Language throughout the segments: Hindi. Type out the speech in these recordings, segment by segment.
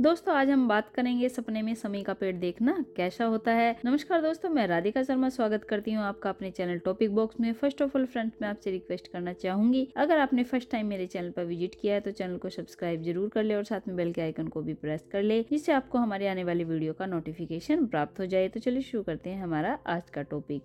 दोस्तों, आज हम बात करेंगे सपने में समी का पेड़ देखना कैसा होता है। नमस्कार दोस्तों, मैं राधिका शर्मा स्वागत करती हूँ आपका अपने चैनल टॉपिक बॉक्स में। फ़र्स्ट ऑफ़ ऑल फ्रेंड्स मैं आपसे रिक्वेस्ट करना चाहूँगी, अगर आपने फ़र्स्ट टाइम मेरे चैनल पर विज़िट किया है तो चैनल को सब्सक्राइब ज़रूर कर ले और साथ में बेल के आइकन को भी प्रेस कर ले, जिससे आपको हमारे आने वाली वीडियो का नोटिफिकेशन प्राप्त हो जाए। तो चलिए शुरू करते हैं हमारा आज का टॉपिक।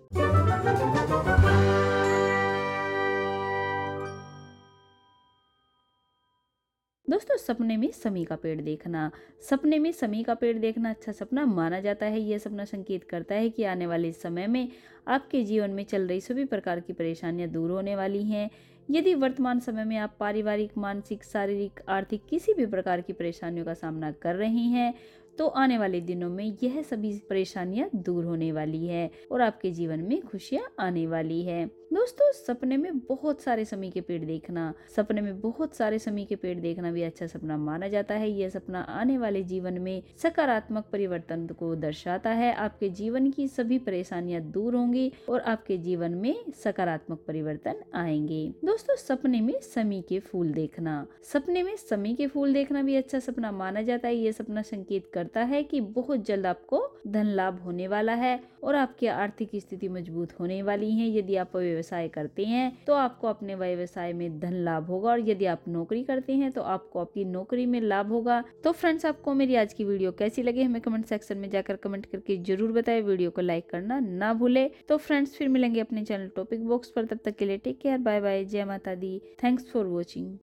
दोस्तों, सपने में समी का पेड़ देखना। सपने में समी का पेड़ देखना अच्छा सपना माना जाता है। यह सपना संकेत करता है कि आने वाले समय में आपके जीवन में चल रही सभी प्रकार की परेशानियाँ दूर होने वाली हैं। यदि वर्तमान समय में आप पारिवारिक, मानसिक, शारीरिक, आर्थिक किसी भी प्रकार की परेशानियों का सामना कर रहे हैं तो आने वाले दिनों में यह सभी परेशानियाँ दूर होने वाली है और आपके जीवन में खुशियाँ आने वाली है। दोस्तों, सपने में बहुत सारे समी के पेड़ देखना, सपने में बहुत सारे समी के पेड़ देखना भी अच्छा सपना माना जाता है। यह सपना आने वाले जीवन में सकारात्मक परिवर्तन को दर्शाता है। आपके जीवन की सभी परेशानियाँ दूर होंगी और आपके जीवन में सकारात्मक परिवर्तन आएँगे। दोस्तों, सपने में समी के फूल देखना, सपने में समी के फूल देखना भी अच्छा सपना माना जाता है। यह सपना संकेत करता है कि बहुत जल्द आपको धन लाभ होने वाला है और आपकी आर्थिक स्थिति मज़बूत होने वाली है। यदि आप व्यवसाय करते हैं तो आपको अपने व्यवसाय में धन लाभ होगा और यदि आप नौकरी करते हैं तो आपको आपकी नौकरी में लाभ होगा। तो फ्रेंड्स, आपको मेरी आज की वीडियो कैसी लगी, हमें कमेंट सेक्शन में जाकर कमेंट करके ज़रूर बताए। वीडियो को लाइक करना ना भूले। तो फ्रेंड्स, फिर मिलेंगे अपने चैनल टॉपिक बॉक्स पर। तब तक के लिए टेक केयर, बाय बाय, जय माता दी। Thanks for watching.